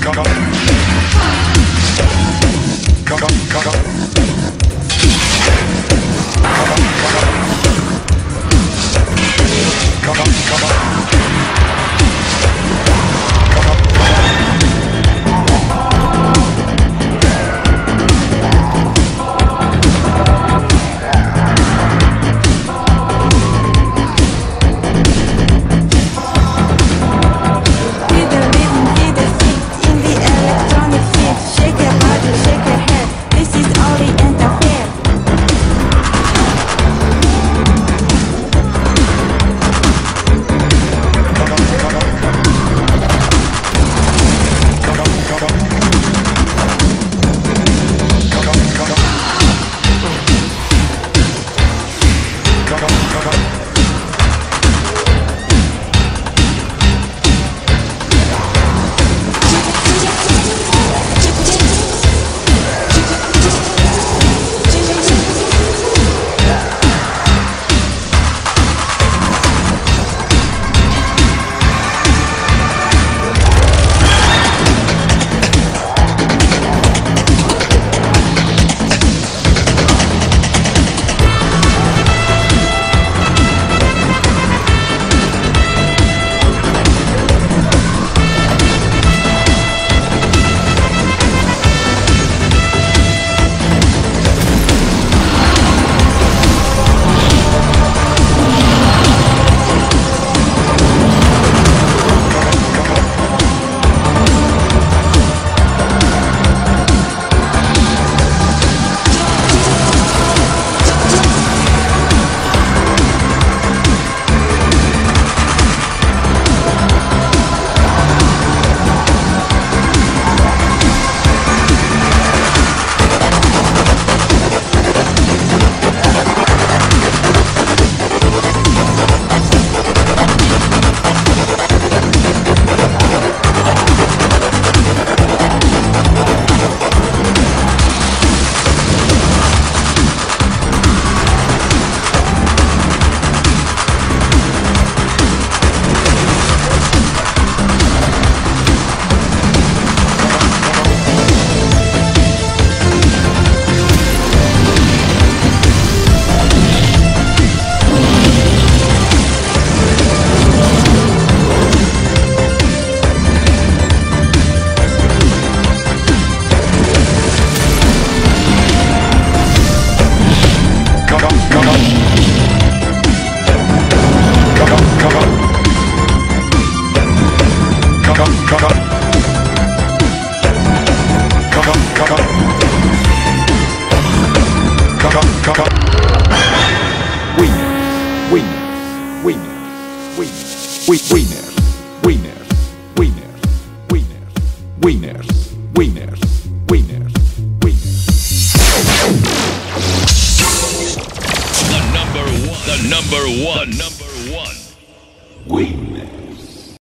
Come, come. winners, winners, winners, winners, winners, winners.